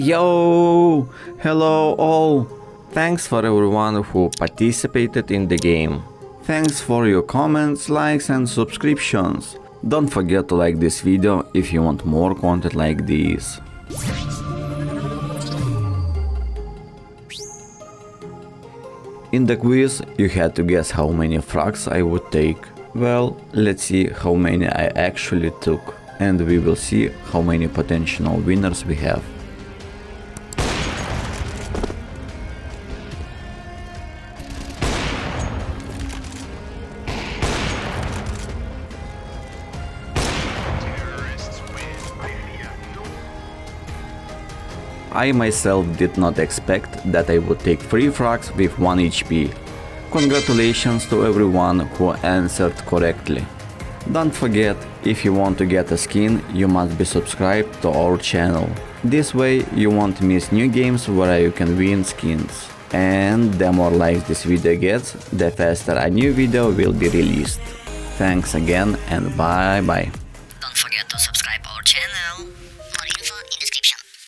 Yo! Hello all! Thanks for everyone who participated in the game. Thanks for your comments, likes and subscriptions. Don't forget to like this video if you want more content like this. In the quiz you had to guess how many frags I would take. Well, let's see how many I actually took and we will see how many potential winners we have. I myself did not expect that I would take 3 frags with 1 HP. Congratulations to everyone who answered correctly. Don't forget, if you want to get a skin, you must be subscribed to our channel. This way you won't miss new games where you can win skins. And the more likes this video gets, the faster a new video will be released. Thanks again and bye bye. Don't forget to subscribe our channel.